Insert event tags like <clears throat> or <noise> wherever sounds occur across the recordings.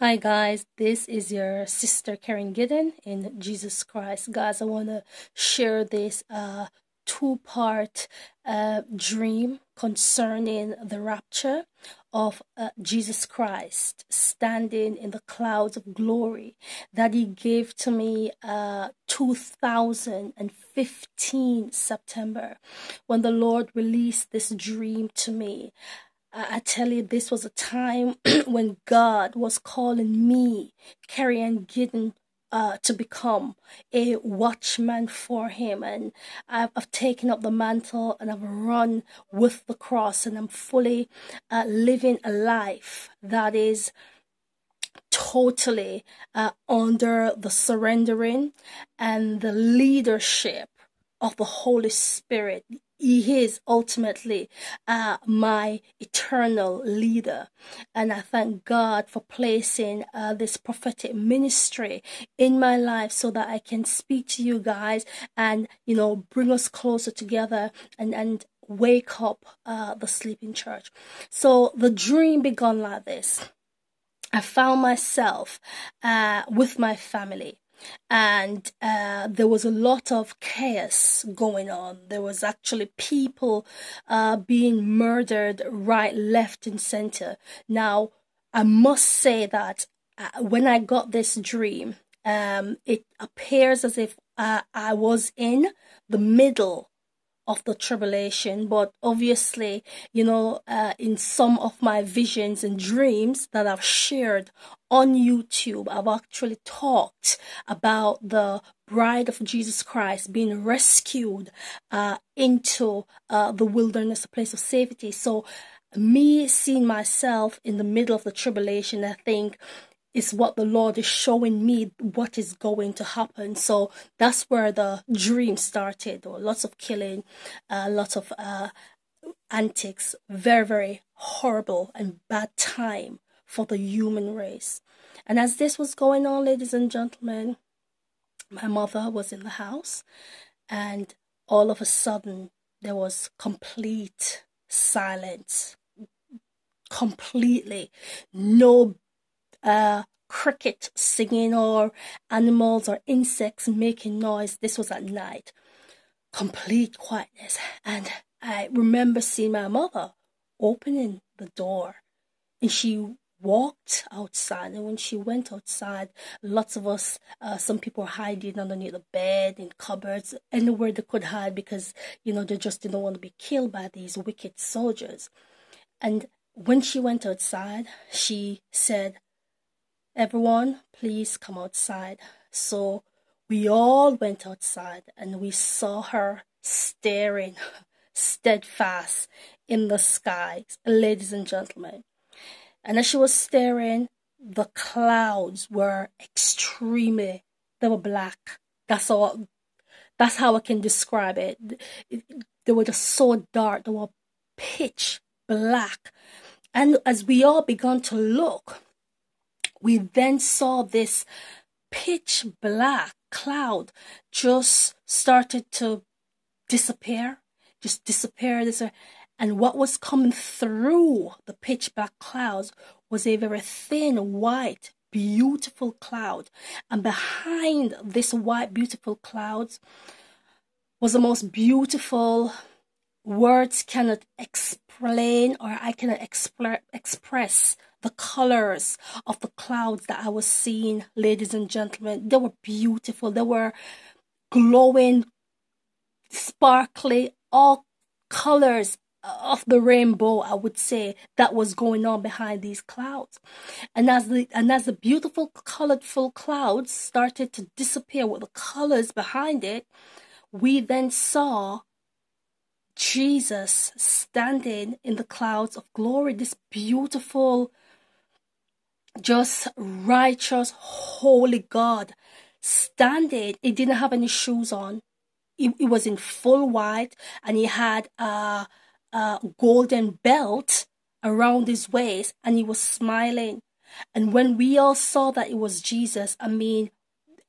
Hi, guys. This is your sister Kerry-Ann Gideon in Jesus Christ. Guys, I want to share this uh, two part uh, dream concerning the rapture of uh, Jesus Christ standing in the clouds of glory that he gave to me uh, 2015 September when the Lord released this dream to me. I tell you, this was a time <clears throat> when God was calling me, Kerry-Ann Gideon, uh, to become a watchman for Him. And I've, I've, taken up the mantle and I've run with the cross, and I'm fully uh, living a life that is totally uh, under the surrendering and the leadership of the Holy Spirit he is ultimately uh, my eternal leader. And I thank God for placing uh, this prophetic ministry in my life so that I can speak to you guys and, you know, bring us closer together and, and wake up uh, the sleeping church. So the dream began like this. I found myself uh, with my family and uh, there was a lot of chaos going on. There was actually people uh, being murdered right, left, and center. Now, I must say that uh, when I got this dream, um, it appears as if uh, I was in the middle of the tribulation but obviously you know uh, in some of my visions and dreams that i've shared on youtube i've actually talked about the bride of jesus christ being rescued uh, into uh, the wilderness a place of safety. So me seeing myself in the middle of the tribulation i think is what the Lord is showing me what is going to happen. So that's where the dream started. Or lots of killing, uh, lots of uh, antics, very very horrible and bad time for the human race. And as this was going on, ladies and gentlemen, my mother was in the house, and all of a sudden there was complete silence completely no uh, cricket singing or animals or insects making noise. This was at night. Complete quietness. And I remember seeing my mother opening the door and she walked outside and when she went outside lots of us uh, some people were hiding underneath the bed in cupboards anywhere they could hide because you know they just didn't want to be killed by these wicked soldiers and when she went outside she said Everyone, please come outside. So we all went outside and we saw her staring steadfast in the sky, ladies and gentlemen. And as she was staring, the clouds were extremely, they were black. That's all, that's how I can describe it. They were just so dark, they were pitch black. And as we all began to look, we then saw this pitch black cloud just started to disappear, just disappear. And what was coming through the pitch black clouds was a very thin, white, beautiful cloud. And behind this white, beautiful clouds was the most beautiful words cannot explain or I cannot express the colors of the clouds that I was seeing, ladies and gentlemen. They were beautiful. They were glowing, sparkly, all colors of the rainbow, I would say, that was going on behind these clouds. And as the and as the beautiful colorful clouds started to disappear with the colors behind it, we then saw Jesus standing in the clouds of glory, this beautiful just righteous, holy God standing. He didn't have any shoes on. He, he was in full white and he had a, a golden belt around his waist and he was smiling. And when we all saw that it was Jesus, I mean,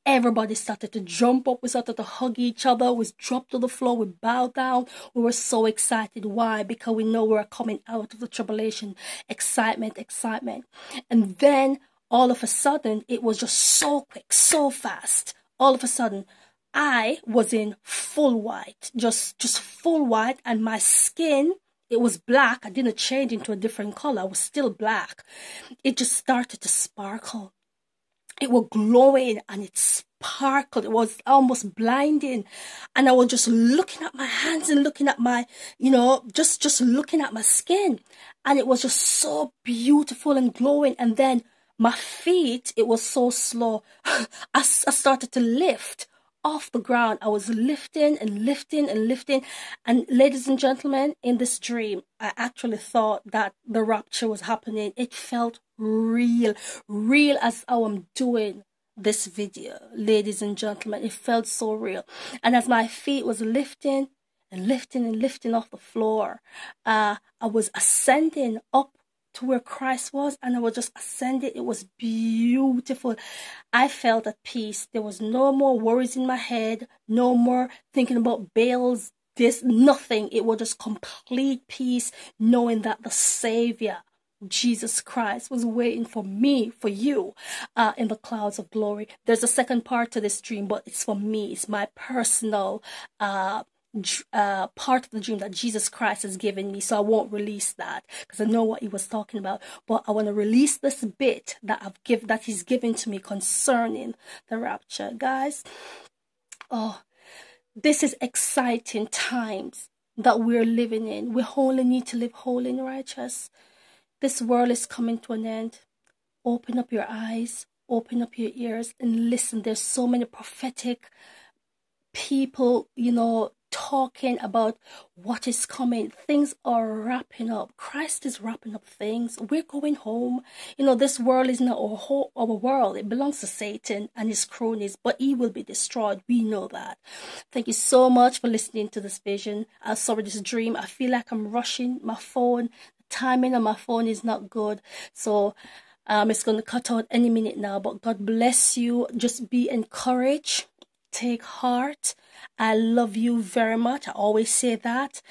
Everybody started to jump up. We started to hug each other. We dropped to the floor. We bowed down. We were so excited. Why? Because we know we're coming out of the tribulation. Excitement, excitement. And then all of a sudden, it was just so quick, so fast. All of a sudden, I was in full white, just just full white, and my skin it was black. I didn't change into a different color. I was still black. It just started to sparkle. It was glowing and it sparkled. It was almost blinding. And I was just looking at my hands and looking at my, you know, just, just looking at my skin. And it was just so beautiful and glowing. And then my feet, it was so slow. <sighs> I, I started to lift off the ground. I was lifting and lifting and lifting. And ladies and gentlemen, in this dream, I actually thought that the rapture was happening. It felt real, real as how I'm doing this video, ladies and gentlemen. It felt so real. And as my feet was lifting and lifting and lifting off the floor, uh, I was ascending up to where Christ was and I was just ascending. It was beautiful. I felt at peace. There was no more worries in my head, no more thinking about bills, this, nothing. It was just complete peace, knowing that the Savior, Jesus Christ, was waiting for me, for you, uh, in the clouds of glory. There's a second part to this dream, but it's for me. It's my personal, uh, uh, part of the dream that Jesus Christ has given me. So I won't release that because I know what he was talking about. But I want to release this bit that I've give that he's given to me concerning the rapture, guys. Oh, this is exciting times that we're living in. We only need to live holy and righteous. This world is coming to an end. Open up your eyes, open up your ears, and listen. There's so many prophetic people, you know, talking about what is coming. Things are wrapping up. Christ is wrapping up things. We're going home. You know, this world is not our whole our world. It belongs to Satan and his cronies, but he will be destroyed. We know that. Thank you so much for listening to this vision. I saw this dream. I feel like I'm rushing. My phone, the timing on my phone is not good. So um, it's going to cut out any minute now, but God bless you. Just be encouraged. Take heart I love you very much. I always say that.